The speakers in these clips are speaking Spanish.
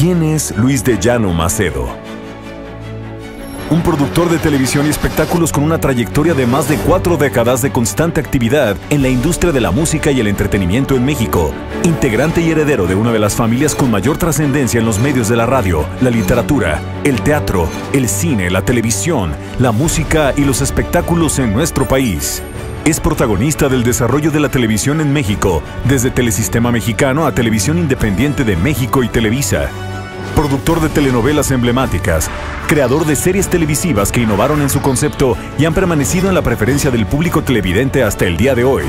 ¿Quién es Luis de Llano Macedo? Un productor de televisión y espectáculos con una trayectoria de más de cuatro décadas de constante actividad en la industria de la música y el entretenimiento en México. Integrante y heredero de una de las familias con mayor trascendencia en los medios de la radio, la literatura, el teatro, el cine, la televisión, la música y los espectáculos en nuestro país. Es protagonista del desarrollo de la televisión en México, desde Telesistema Mexicano a Televisión Independiente de México y Televisa. Productor de telenovelas emblemáticas, creador de series televisivas que innovaron en su concepto y han permanecido en la preferencia del público televidente hasta el día de hoy.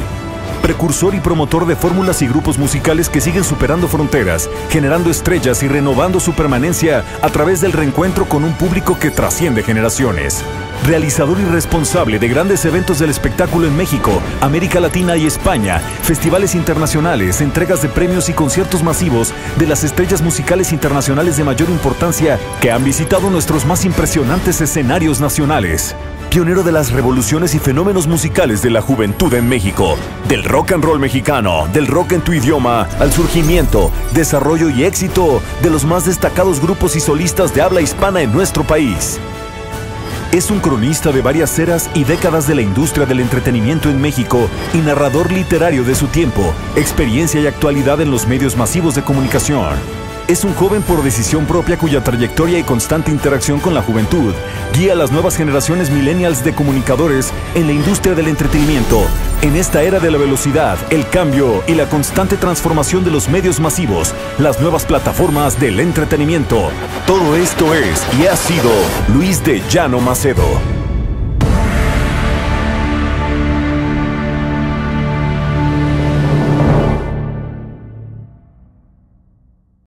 Precursor y promotor de fórmulas y grupos musicales que siguen superando fronteras, generando estrellas y renovando su permanencia a través del reencuentro con un público que trasciende generaciones realizador y responsable de grandes eventos del espectáculo en México, América Latina y España, festivales internacionales, entregas de premios y conciertos masivos de las estrellas musicales internacionales de mayor importancia que han visitado nuestros más impresionantes escenarios nacionales. Pionero de las revoluciones y fenómenos musicales de la juventud en México, del rock and roll mexicano, del rock en tu idioma, al surgimiento, desarrollo y éxito de los más destacados grupos y solistas de habla hispana en nuestro país. Es un cronista de varias eras y décadas de la industria del entretenimiento en México y narrador literario de su tiempo, experiencia y actualidad en los medios masivos de comunicación. Es un joven por decisión propia cuya trayectoria y constante interacción con la juventud guía a las nuevas generaciones millennials de comunicadores en la industria del entretenimiento. En esta era de la velocidad, el cambio y la constante transformación de los medios masivos, las nuevas plataformas del entretenimiento. Todo esto es y ha sido Luis de Llano Macedo.